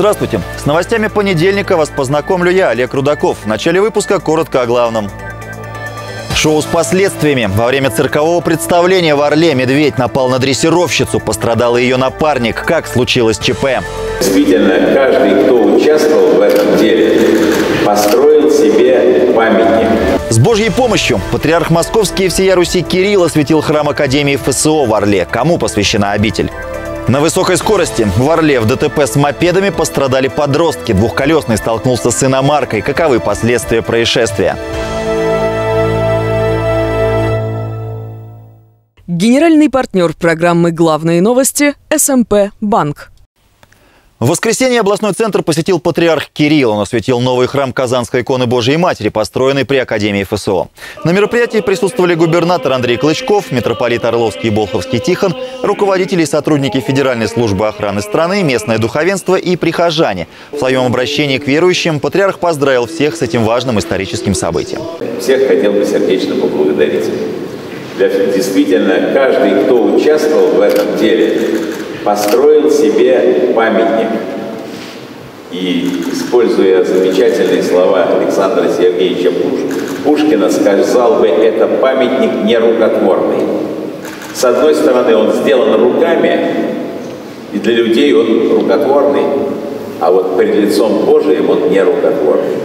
Здравствуйте. С новостями понедельника вас познакомлю я, Олег Рудаков. В начале выпуска коротко о главном. Шоу с последствиями. Во время циркового представления в Орле медведь напал на дрессировщицу. Пострадал ее напарник. Как случилось ЧП? Действительно, каждый, кто участвовал в этом деле, построил себе памятник. С Божьей помощью патриарх Московский и всея Руси Кирилл осветил храм Академии ФСО в Орле. Кому посвящена обитель? На высокой скорости в Орле в ДТП с мопедами пострадали подростки. Двухколесный столкнулся с иномаркой. Каковы последствия происшествия? Генеральный партнер программы «Главные новости» – СМП «Банк». В воскресенье областной центр посетил патриарх Кирилл. Он осветил новый храм Казанской иконы Божией Матери, построенный при Академии ФСО. На мероприятии присутствовали губернатор Андрей Клычков, митрополит Орловский и Болховский Тихон, руководители и сотрудники Федеральной службы охраны страны, местное духовенство и прихожане. В своем обращении к верующим патриарх поздравил всех с этим важным историческим событием. Всех хотел бы сердечно поблагодарить. Для, действительно, каждый, кто участвовал в этом деле, построил себе памятник. И, используя замечательные слова Александра Сергеевича Пушкина, сказал бы, это памятник нерукотворный. С одной стороны, он сделан руками, и для людей он рукотворный, а вот перед лицом Божиим он не рукотворный.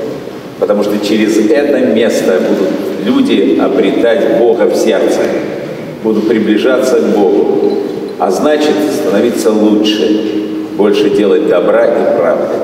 Потому что через это место будут люди обретать Бога в сердце, будут приближаться к Богу а значит становиться лучше, больше делать добра и правды.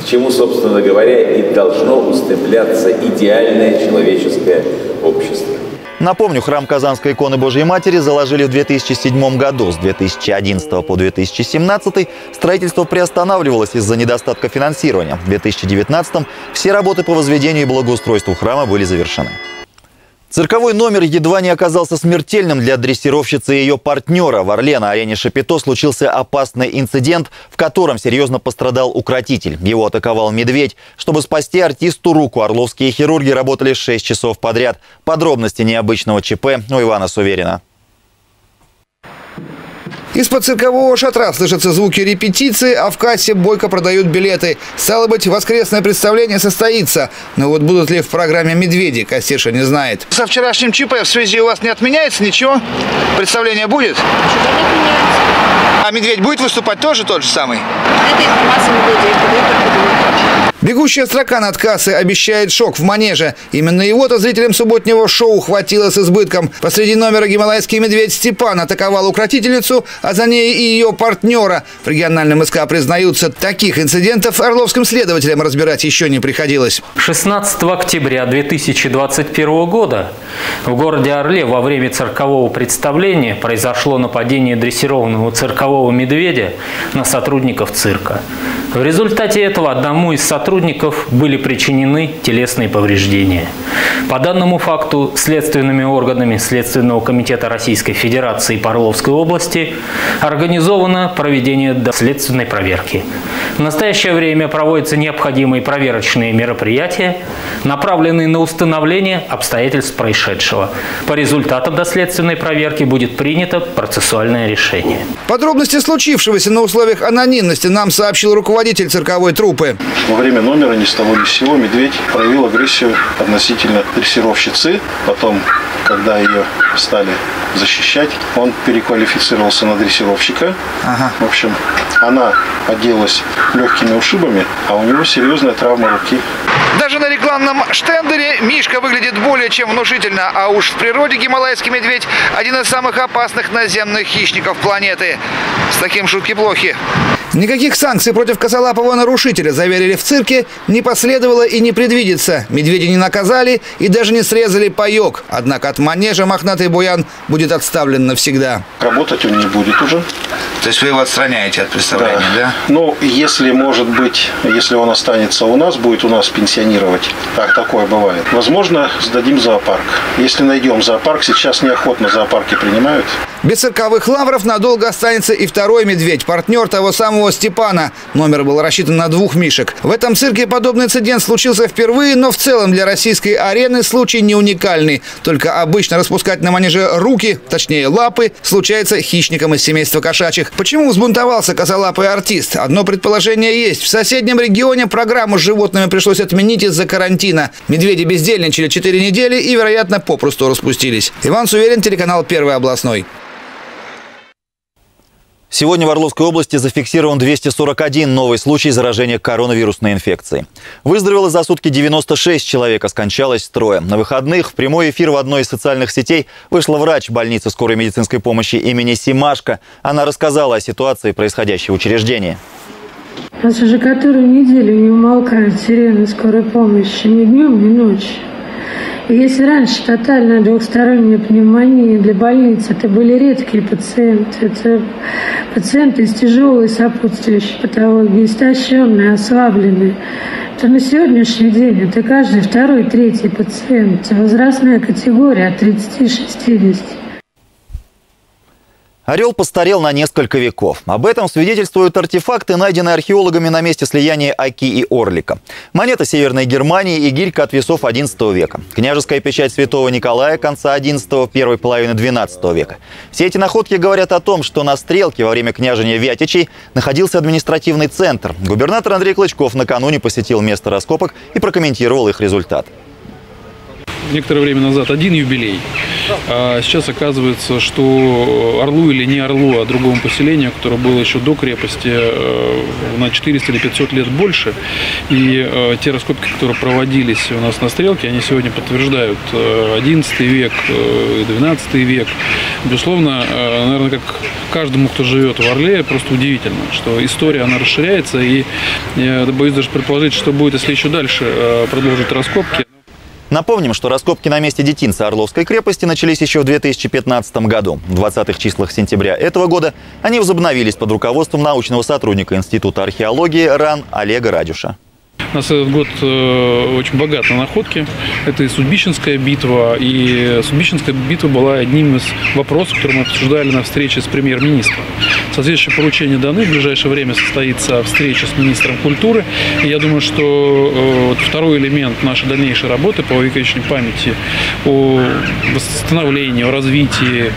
К чему, собственно говоря, и должно устремляться идеальное человеческое общество. Напомню, храм Казанской иконы Божьей Матери заложили в 2007 году. С 2011 по 2017 строительство приостанавливалось из-за недостатка финансирования. В 2019 все работы по возведению и благоустройству храма были завершены. Цирковой номер едва не оказался смертельным для дрессировщицы и ее партнера. В Орле на арене Шапито случился опасный инцидент, в котором серьезно пострадал укротитель. Его атаковал медведь. Чтобы спасти артисту руку, орловские хирурги работали 6 часов подряд. Подробности необычного ЧП у Ивана Суверина. Из-под циркового шатра слышатся звуки репетиции, а в кассе бойко продают билеты. Стало быть, воскресное представление состоится. Но вот будут ли в программе «Медведи», кассирша не знает. Со вчерашним ЧП в связи у вас не отменяется ничего? Представление будет? Ничего не отменяется. А «Медведь» будет выступать тоже тот же самый? Эта информация не будет Бегущая строка над кассой обещает шок в манеже. Именно его-то зрителям субботнего шоу хватило с избытком. Посреди номера гималайский медведь Степан атаковал укротительницу, а за ней и ее партнера. В региональном СК признаются, таких инцидентов орловским следователям разбирать еще не приходилось. 16 октября 2021 года в городе Орле во время циркового представления произошло нападение дрессированного циркового медведя на сотрудников цирка. В результате этого одному из сотрудников были причинены телесные повреждения. По данному факту следственными органами Следственного комитета Российской Федерации по Орловской области организовано проведение доследственной проверки. В настоящее время проводятся необходимые проверочные мероприятия, направленные на установление обстоятельств происшедшего. По результатам доследственной проверки будет принято процессуальное решение. Подробности случившегося на условиях анонимности нам сообщил руководитель руководитель цирковой труппы. Во время номера ни с того ни с сего медведь проявил агрессию относительно дрессировщицы. Потом, когда ее стали защищать, он переквалифицировался на дрессировщика. Ага. В общем, она оделась легкими ушибами, а у него серьезная травма руки. Даже на рекламном штендере Мишка выглядит более чем внушительно, а уж в природе гималайский медведь – один из самых опасных наземных хищников планеты. С таким шутки плохи. Никаких санкций против косолапого нарушителя, заверили в цирке, не последовало и не предвидится. Медведи не наказали и даже не срезали паек. Однако от манежа мохнатый буян будет отставлен навсегда. Работать он не будет уже. То есть вы его отстраняете от представления, да? да? Ну, если, может быть, если он останется у нас, будет у нас пенсионировать Так, такое бывает. Возможно, сдадим зоопарк. Если найдем зоопарк, сейчас неохотно зоопарки принимают. Без цирковых лавров надолго останется и второй медведь, партнер того самого Степана. Номер был рассчитан на двух мишек. В этом цирке подобный инцидент случился впервые, но в целом для российской арены случай не уникальный. Только обычно распускать на манеже руки, точнее лапы, случается хищникам из семейства кошачьих. Почему взбунтовался козолапый артист? Одно предположение есть. В соседнем регионе программу с животными пришлось отменить из-за карантина. Медведи бездельничали 4 недели и, вероятно, попросту распустились. Иван Суверин, телеканал «Первый областной». Сегодня в Орловской области зафиксирован 241 новый случай заражения коронавирусной инфекцией. Выздоровело за сутки 96 человек, а скончалось трое. На выходных в прямой эфир в одной из социальных сетей вышла врач больницы скорой медицинской помощи имени Симашко. Она рассказала о ситуации, происходящей в учреждении. Нас уже которую неделю не умолкают сирены скорой помощи ни днем, ни ночью. И если раньше тотальная двухсторонняя пневмония для больниц это были редкие пациенты, это пациенты с тяжелой сопутствующей патологией, истощенные, ослабленные, то на сегодняшний день это каждый второй, третий пациент, возрастная категория от 30 до 60. Орел постарел на несколько веков. Об этом свидетельствуют артефакты, найденные археологами на месте слияния Аки и Орлика. Монета Северной Германии и гилька от весов XI века. Княжеская печать святого Николая конца XI – первой половины XII века. Все эти находки говорят о том, что на стрелке во время княжения Вятичей находился административный центр. Губернатор Андрей Клычков накануне посетил место раскопок и прокомментировал их результат некоторое время назад один юбилей, а сейчас оказывается, что Орлу или не Орлу, а другому поселению, которое было еще до крепости, э, на 400 или 500 лет больше. И э, те раскопки, которые проводились у нас на Стрелке, они сегодня подтверждают 11 э, век, 12 век. Безусловно, наверное, как каждому, кто живет в Орле, просто удивительно, что история, она расширяется, и я боюсь даже предположить, что будет, если еще дальше продолжить раскопки. Напомним, что раскопки на месте детинца Орловской крепости начались еще в 2015 году. В 20-х числах сентября этого года они возобновились под руководством научного сотрудника Института археологии РАН Олега Радюша. У нас этот год э, очень богат на находки. Это и Судбищенская битва. И Судбищенская битва была одним из вопросов, которые мы обсуждали на встрече с премьер-министром. Соответствующее поручение даны. В ближайшее время состоится встреча с министром культуры. И я думаю, что э, второй элемент нашей дальнейшей работы по увековечной памяти о восстановлении, о развитии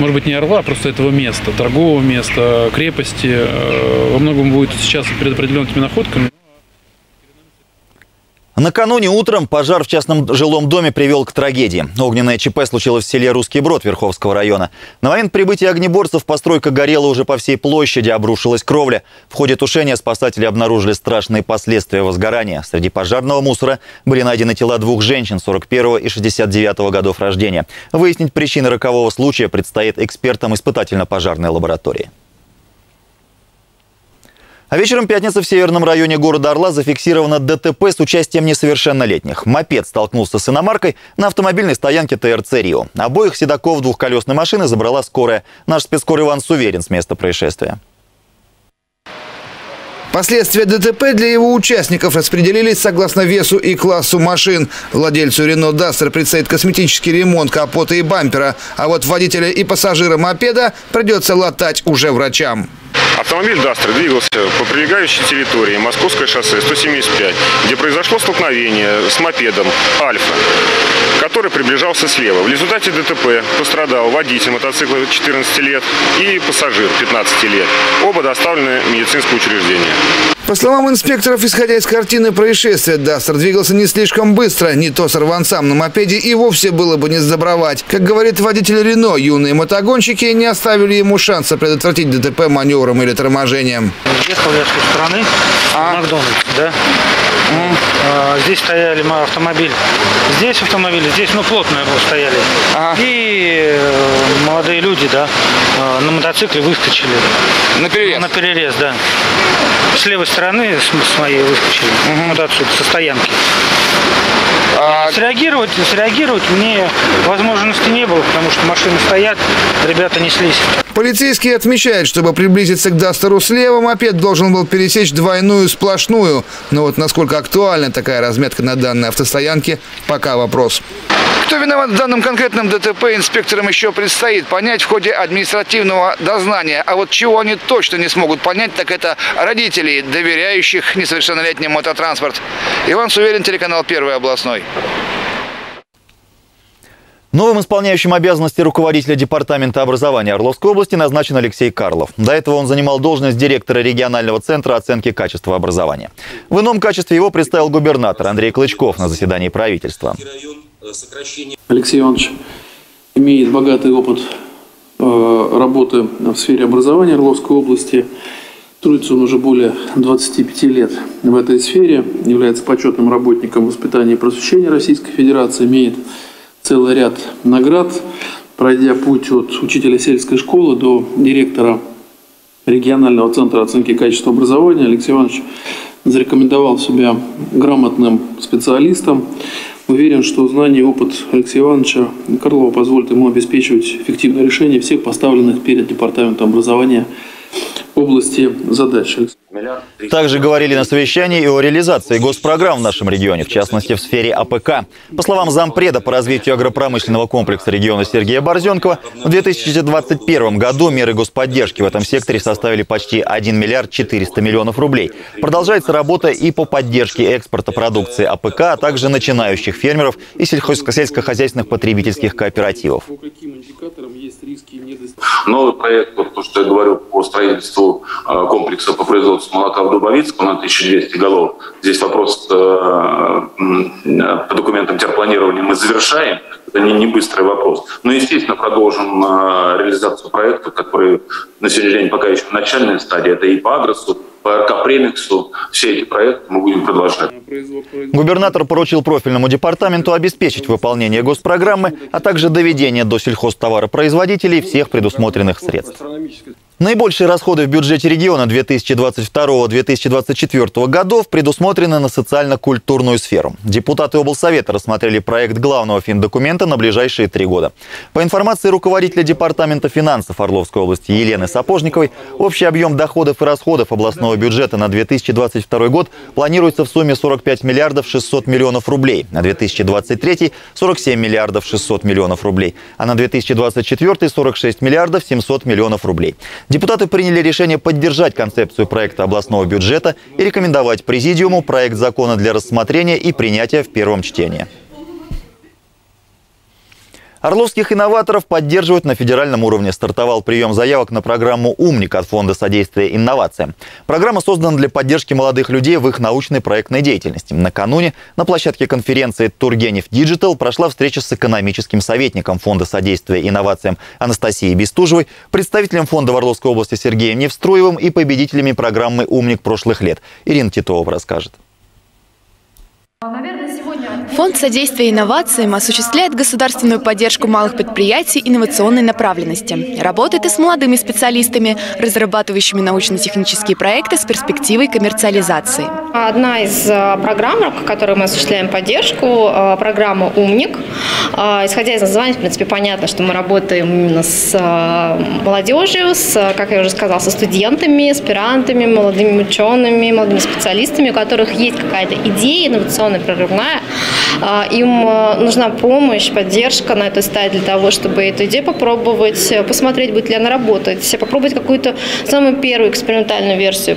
может быть, не Орла, а просто этого места, торгового места, крепости, э, во многом будет сейчас предопределен этими находками. Накануне утром пожар в частном жилом доме привел к трагедии. Огненное ЧП случилось в селе Русский Брод Верховского района. На момент прибытия огнеборцев постройка горела уже по всей площади, обрушилась кровля. В ходе тушения спасатели обнаружили страшные последствия возгорания. Среди пожарного мусора были найдены тела двух женщин 41 и 69 годов рождения. Выяснить причины рокового случая предстоит экспертам испытательно-пожарной лаборатории. А вечером пятницы в северном районе города Орла зафиксировано ДТП с участием несовершеннолетних. Мопед столкнулся с иномаркой на автомобильной стоянке ТРЦ «Рио». Обоих седаков двухколесной машины забрала скорая. Наш спецкор Иван Суверин с места происшествия. Последствия ДТП для его участников распределились согласно весу и классу машин. Владельцу Рено Дастер предстоит косметический ремонт капота и бампера, а вот водителя и пассажира мопеда придется латать уже врачам. Автомобиль «Дастер» двигался по прилегающей территории Московское шоссе 175, где произошло столкновение с мопедом «Альфа», который приближался слева. В результате ДТП пострадал водитель мотоцикла 14 лет и пассажир 15 лет. Оба доставлены в медицинское учреждение. По словам инспекторов, исходя из картины происшествия, Дастер двигался не слишком быстро. Не то сорванцам на мопеде и вовсе было бы не сдобровать. Как говорит водитель Рено, юные мотогонщики не оставили ему шанса предотвратить ДТП маневром или торможением. Ехал я с той стороны, а? Макдональдс, да? Mm. А, здесь стояли мой автомобиль. Здесь автомобиль, здесь, ну, плотно стояли. А. И э, молодые люди, да, э, на мотоцикле выскочили. На перерез? На перерез, да. С левой стороны с, с моей выскочили. Угу. Вот отсюда, со стоянки. А... Среагировать, среагировать мне возможности не было, потому что машины стоят, ребята неслись. Полицейские отмечают, чтобы приблизиться к Дастеру слева, мопед должен был пересечь двойную сплошную. Но вот насколько актуальна такая разметка на данной автостоянке, пока вопрос. Кто виноват в данном конкретном ДТП, инспекторам еще предстоит понять в ходе административного дознания. А вот чего они точно не смогут понять, так это родителей, доверяющих несовершеннолетним мототранспорт. Иван Суверин, телеканал «Первый областной». Новым исполняющим обязанности руководителя Департамента образования Орловской области назначен Алексей Карлов. До этого он занимал должность директора регионального центра оценки качества образования. В ином качестве его представил губернатор Андрей Клычков на заседании правительства. Алексей Иванович имеет богатый опыт э, работы в сфере образования Орловской области. Трудится он уже более 25 лет в этой сфере, является почетным работником воспитания и просвещения Российской Федерации, имеет целый ряд наград, пройдя путь от учителя сельской школы до директора регионального центра оценки качества образования, Алексей Иванович зарекомендовал себя грамотным специалистом. Уверен, что знание и опыт Алексея Ивановича Карлова позволит ему обеспечивать эффективное решение всех поставленных перед Департаментом образования области задач. Также говорили на совещании и о реализации госпрограмм в нашем регионе, в частности в сфере АПК. По словам зампреда по развитию агропромышленного комплекса региона Сергея Борзенкова, в 2021 году меры господдержки в этом секторе составили почти 1 миллиард 400 миллионов рублей. Продолжается работа и по поддержке экспорта продукции АПК, а также начинающих фермеров и сельскохозяйственных потребительских кооперативов. Новый проект, то, что я говорю по строительству э, комплекса по производству молока в Дубовицком на 1200 голов. Здесь вопрос э, по документам терпланирования мы завершаем. Это не, не быстрый вопрос. Но, естественно, продолжим э, реализацию проекта, который на сегодняшний день пока еще в начальной стадии. Это и по Агросу, по РК Премиксу. Все эти проекты мы будем продолжать. Губернатор поручил профильному департаменту обеспечить выполнение госпрограммы, а также доведение до сельхозтоваропроизводителей всех предусмотренных средств. Наибольшие расходы в бюджете региона 2022-2024 годов предусмотрены на социально-культурную сферу. Депутаты облсовета рассмотрели проект главного финдокумента на ближайшие три года. По информации руководителя Департамента финансов Орловской области Елены Сапожниковой, общий объем доходов и расходов областного бюджета на 2022 год планируется в сумме 45 миллиардов 600 миллионов рублей, на 2023 – 47 миллиардов 600 миллионов рублей, а на 2024 – 46 миллиардов 700 миллионов рублей. Депутаты приняли решение поддержать концепцию проекта областного бюджета и рекомендовать Президиуму проект закона для рассмотрения и принятия в первом чтении. Орловских инноваторов поддерживают на федеральном уровне. Стартовал прием заявок на программу «Умник» от Фонда содействия инновациям. Программа создана для поддержки молодых людей в их научной проектной деятельности. Накануне на площадке конференции «Тургенев Digital» прошла встреча с экономическим советником Фонда содействия инновациям Анастасией Бестужевой, представителем Фонда в Орловской области Сергеем Невструевым и победителями программы «Умник» прошлых лет. Ирина Титова расскажет. Фонд содействия инновациям осуществляет государственную поддержку малых предприятий инновационной направленности. Работает и с молодыми специалистами, разрабатывающими научно-технические проекты с перспективой коммерциализации. Одна из э, программ, в которой мы осуществляем поддержку, э, программа «Умник». Э, исходя из названия, в принципе, понятно, что мы работаем именно с молодежью, с, как я уже сказала, со студентами, аспирантами, молодыми учеными, молодыми специалистами, у которых есть какая-то идея инновационная, прорывная. Им нужна помощь, поддержка на этой стадии для того, чтобы эту идею попробовать, посмотреть, будет ли она работать, попробовать какую-то самую первую экспериментальную версию,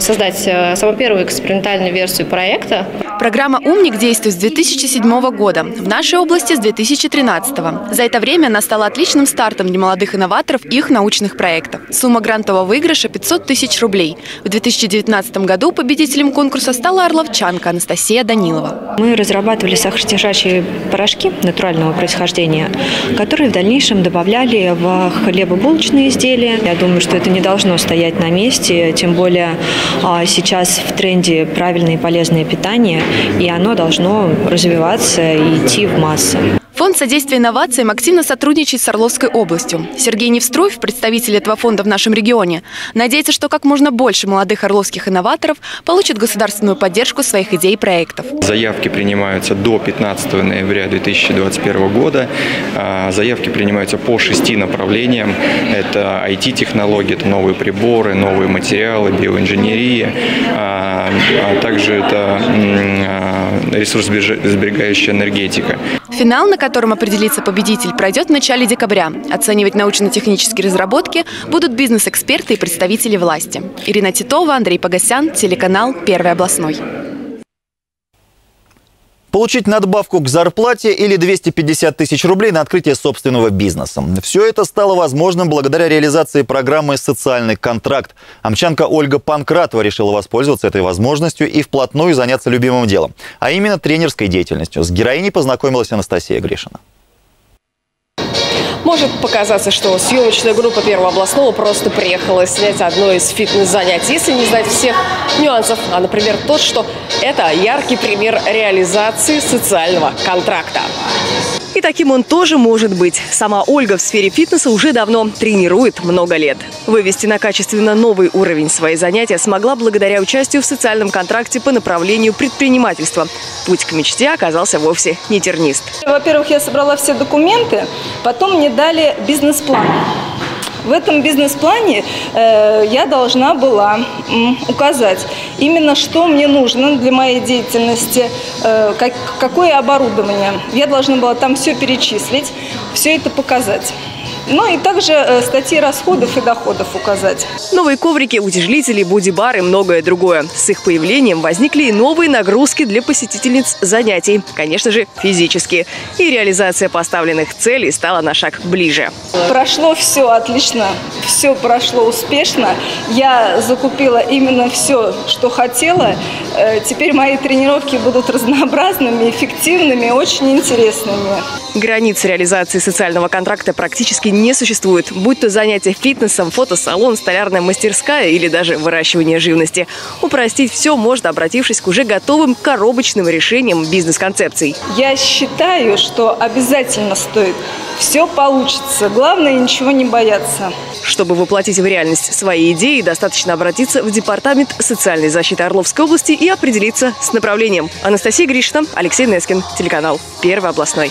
создать самую первую экспериментальную экспериментальную версию проекта. Программа «Умник» действует с 2007 года, в нашей области с 2013. За это время она стала отличным стартом для молодых инноваторов и их научных проектов. Сумма грантового выигрыша – 500 тысяч рублей. В 2019 году победителем конкурса стала орловчанка Анастасия Данилова. Мы разрабатывали сахаросодержащие порошки натурального происхождения, которые в дальнейшем добавляли в хлебобулочные изделия. Я думаю, что это не должно стоять на месте, тем более а, сейчас в тренде правильное и полезное питание, и оно должно развиваться и идти в массы. Фонд содействия инновациям активно сотрудничает с Орловской областью. Сергей Невстроев, представитель этого фонда в нашем регионе, надеется, что как можно больше молодых орловских инноваторов получат государственную поддержку своих идей и проектов. Заявки принимаются до 15 ноября 2021 года. А, заявки принимаются по шести направлениям. Это IT-технологии, это новые приборы, новые материалы, биоинженерия, а, а также это ресурсосберегающая энергетика. Финал, на котором определится победитель, пройдет в начале декабря. Оценивать научно-технические разработки будут бизнес-эксперты и представители власти. Ирина Титова, Андрей Погосян, телеканал «Первый областной». Получить надбавку к зарплате или 250 тысяч рублей на открытие собственного бизнеса. Все это стало возможным благодаря реализации программы «Социальный контракт». Амчанка Ольга Панкратова решила воспользоваться этой возможностью и вплотную заняться любимым делом, а именно тренерской деятельностью. С героиней познакомилась Анастасия Гришина. Может показаться, что съемочная группа Первого областного просто приехала снять одно из фитнес-занятий, если не знать всех нюансов. А, например, тот, что это яркий пример реализации социального контракта. И таким он тоже может быть. Сама Ольга в сфере фитнеса уже давно тренирует много лет. Вывести на качественно новый уровень свои занятия смогла благодаря участию в социальном контракте по направлению предпринимательства. Путь к мечте оказался вовсе не тернист. Во-первых, я собрала все документы, потом мне дали бизнес-план. В этом бизнес-плане э, я должна была указать именно, что мне нужно для моей деятельности, э, как, какое оборудование. Я должна была там все перечислить, все это показать. Ну и также э, статьи расходов и доходов указать. Новые коврики, утяжелители, боди-бар и многое другое. С их появлением возникли и новые нагрузки для посетительниц занятий. Конечно же, физические. И реализация поставленных целей стала на шаг ближе. Прошло все отлично, все прошло успешно. Я закупила именно все, что хотела. Э, теперь мои тренировки будут разнообразными, эффективными, очень интересными. Границ реализации социального контракта практически не существует. Будь то занятие фитнесом, фотосалон, столярная мастерская или даже выращивание живности. Упростить все можно, обратившись к уже готовым коробочным решениям бизнес-концепций. Я считаю, что обязательно стоит. Все получится. Главное ничего не бояться. Чтобы воплотить в реальность свои идеи, достаточно обратиться в Департамент социальной защиты Орловской области и определиться с направлением. Анастасия Гришна, Алексей Нескин, телеканал Первый областной.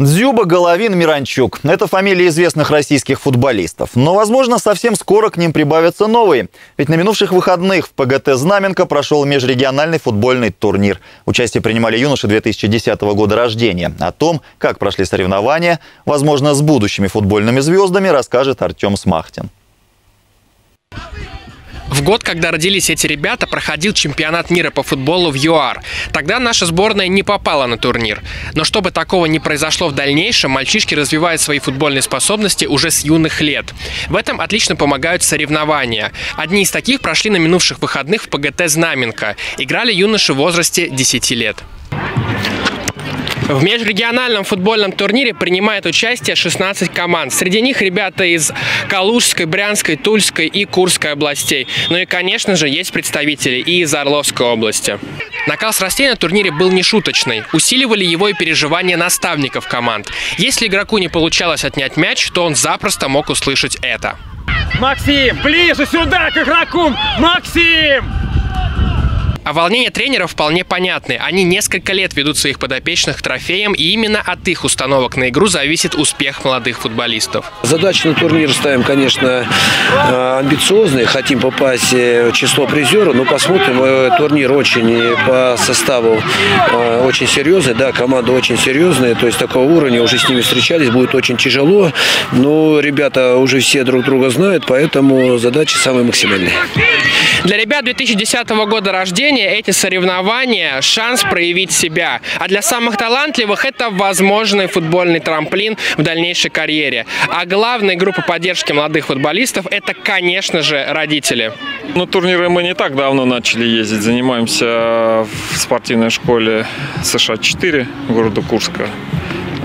Дзюба, Головин, Миранчук – это фамилии известных российских футболистов. Но, возможно, совсем скоро к ним прибавятся новые. Ведь на минувших выходных в ПГТ «Знаменка» прошел межрегиональный футбольный турнир. Участие принимали юноши 2010 года рождения. О том, как прошли соревнования, возможно, с будущими футбольными звездами, расскажет Артем Смахтин. В год, когда родились эти ребята, проходил чемпионат мира по футболу в ЮАР. Тогда наша сборная не попала на турнир. Но чтобы такого не произошло в дальнейшем, мальчишки развивают свои футбольные способности уже с юных лет. В этом отлично помогают соревнования. Одни из таких прошли на минувших выходных в ПГТ «Знаменка». Играли юноши в возрасте 10 лет. В межрегиональном футбольном турнире принимает участие 16 команд. Среди них ребята из Калужской, Брянской, Тульской и Курской областей. Ну и, конечно же, есть представители и из Орловской области. Накал страстей на турнире был нешуточный. Усиливали его и переживания наставников команд. Если игроку не получалось отнять мяч, то он запросто мог услышать это. Максим, ближе сюда к игроку! Максим! А волнения тренеров вполне понятны. Они несколько лет ведут своих подопечных к трофеям, и именно от их установок на игру зависит успех молодых футболистов. Задачи на турнир ставим, конечно, э, амбициозные. Хотим попасть в число призеров, но посмотрим. Э, турнир очень по составу э, очень серьезный. Да, команда очень серьезная, то есть такого уровня. Уже с ними встречались, будет очень тяжело. Но ребята уже все друг друга знают, поэтому задачи самые максимальные. Для ребят 2010 года рождения эти соревнования – шанс проявить себя. А для самых талантливых – это возможный футбольный трамплин в дальнейшей карьере. А главная группа поддержки молодых футболистов – это, конечно же, родители. На турниры мы не так давно начали ездить. Занимаемся в спортивной школе США-4 города Курска.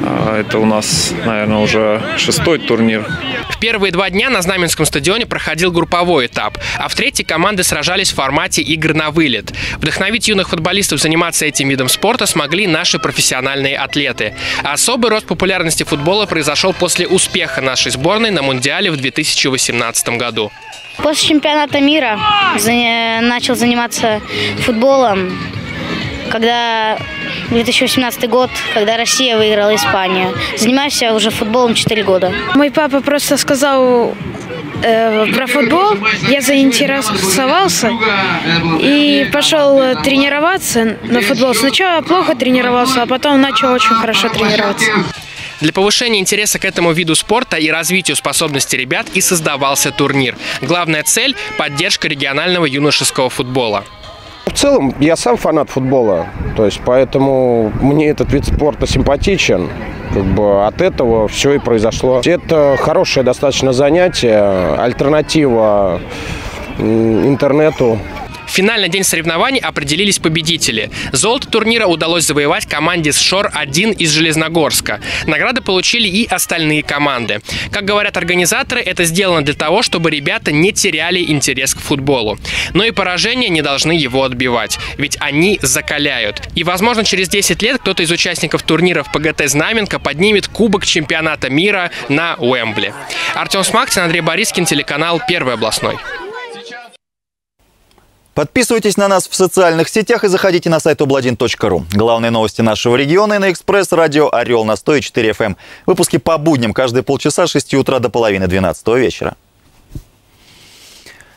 А, это у нас, наверное, уже шестой турнир. В первые два дня на Знаменском стадионе проходил групповой этап, а в третьей команды сражались в формате игр на вылет. Вдохновить юных футболистов заниматься этим видом спорта смогли наши профессиональные атлеты. А особый рост популярности футбола произошел после успеха нашей сборной на Мундиале в 2018 году. После чемпионата мира начал заниматься футболом, когда 2018 год, когда Россия выиграла Испанию. Занимаюсь я уже футболом 4 года. Мой папа просто сказал э, про футбол, я заинтересовался и пошел тренироваться на футбол. Сначала плохо тренировался, а потом начал очень хорошо тренироваться. Для повышения интереса к этому виду спорта и развитию способностей ребят и создавался турнир. Главная цель – поддержка регионального юношеского футбола. В целом, я сам фанат футбола, то есть поэтому мне этот вид спорта симпатичен. Как бы от этого все и произошло. Это хорошее достаточно занятие, альтернатива интернету. Финальный день соревнований определились победители. Золото турнира удалось завоевать команде с Шор-1 из Железногорска. Награды получили и остальные команды. Как говорят организаторы, это сделано для того, чтобы ребята не теряли интерес к футболу. Но и поражения не должны его отбивать, ведь они закаляют. И, возможно, через 10 лет кто-то из участников турниров ПГТ «Знаменка» поднимет кубок чемпионата мира на Уэмбли. Артем Смактин, Андрей Борискин, телеканал «Первый областной». Подписывайтесь на нас в социальных сетях и заходите на сайт обладин.ру. Главные новости нашего региона и на Экспресс радио «Орел» на 104 FM. Эм. Выпуски по будням каждые полчаса с 6 утра до половины 12 вечера.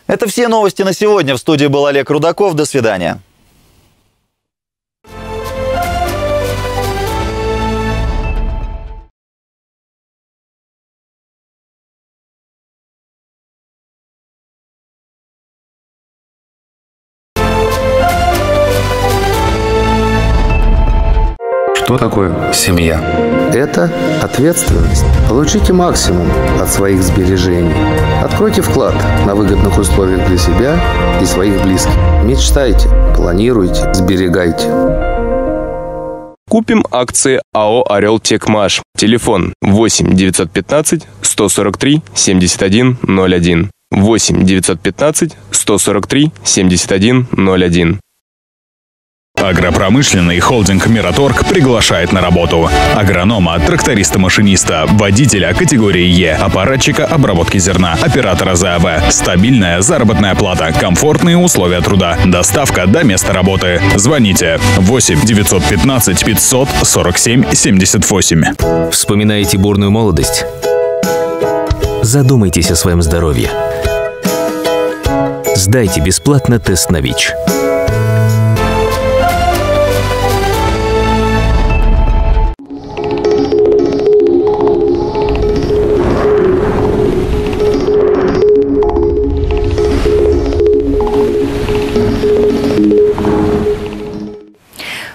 Это все новости на сегодня. В студии был Олег Рудаков. До свидания. Семья? Это ответственность. Получите максимум от своих сбережений. Откройте вклад на выгодных условиях для себя и своих близких. Мечтайте, планируйте, сберегайте. Купим акции АО «Орел Техмаш». Телефон 8 915 143 71 01. 8 915 143 71 01. Агропромышленный холдинг «Мираторг» приглашает на работу агронома, тракториста-машиниста, водителя категории Е, аппаратчика обработки зерна, оператора ЗАВ. Стабильная заработная плата, комфортные условия труда, доставка до места работы. Звоните 8 915 547 78. Вспоминаете бурную молодость? Задумайтесь о своем здоровье. Сдайте бесплатно тест на ВИЧ.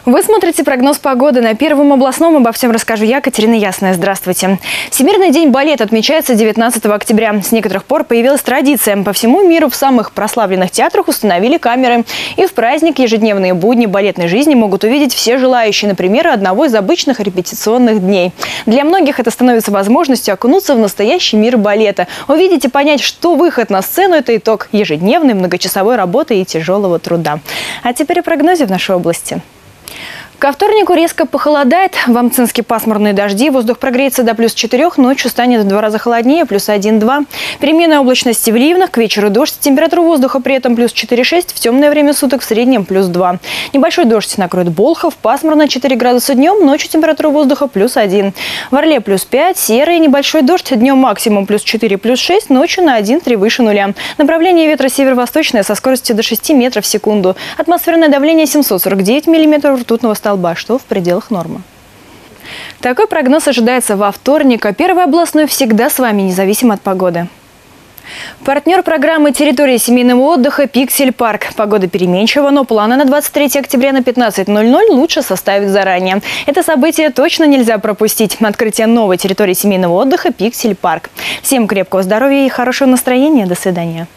Вы смотрите прогноз погоды на Первом областном. Обо всем расскажу я, Катерина Ясная. Здравствуйте. Всемирный день балет отмечается 19 октября. С некоторых пор появилась традиция. По всему миру в самых прославленных театрах установили камеры. И в праздник ежедневные будни балетной жизни могут увидеть все желающие, например, одного из обычных репетиционных дней. Для многих это становится возможностью окунуться в настоящий мир балета. Увидеть и понять, что выход на сцену – это итог ежедневной многочасовой работы и тяжелого труда. А теперь о прогнозе в нашей области. Ко вторнику резко похолодает. В Амцинске пасмурные дожди. Воздух прогреется до плюс 4. Ночью станет в два раза холоднее, плюс 1-2. Переменная облачности в Ливнах. К вечеру дождь. Температура воздуха при этом плюс 4-6. В темное время суток в среднем плюс 2. Небольшой дождь накроет Болхов. Пасмурно 4 градуса днем. Ночью температура воздуха плюс 1. В Орле плюс 5. Серый небольшой дождь. Днем максимум плюс 4, плюс 6. Ночью на 1-3 выше нуля. Направление ветра северо-восточное со скоростью до 6 метров в секунду. Атмосферное давление 749 миллиметров ртутного столба столба, что в пределах нормы. Такой прогноз ожидается во вторник, а первый областной всегда с вами, независимо от погоды. Партнер программы «Территория семейного отдыха» «Пиксель Парк». Погода переменчива, но планы на 23 октября на 15.00 лучше составить заранее. Это событие точно нельзя пропустить. Открытие новой территории семейного отдыха «Пиксель Парк». Всем крепкого здоровья и хорошего настроения. До свидания.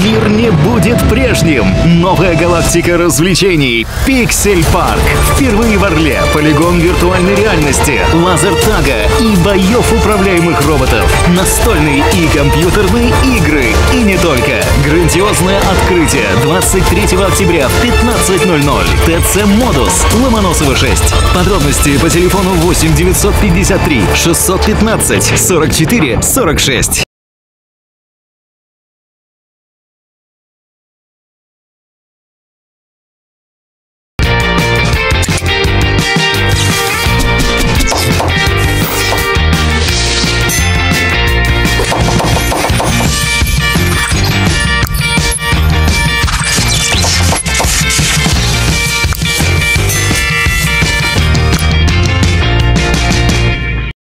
Мир не будет прежним. Новая галактика развлечений. Пиксель Парк. Впервые в Орле. Полигон виртуальной реальности. Лазер-тага и боев управляемых роботов. Настольные и компьютерные игры. И не только. Грандиозное открытие 23 октября в 15.00. ТЦ Модус. Ломоносова 6. Подробности по телефону 8 953 615 44 46.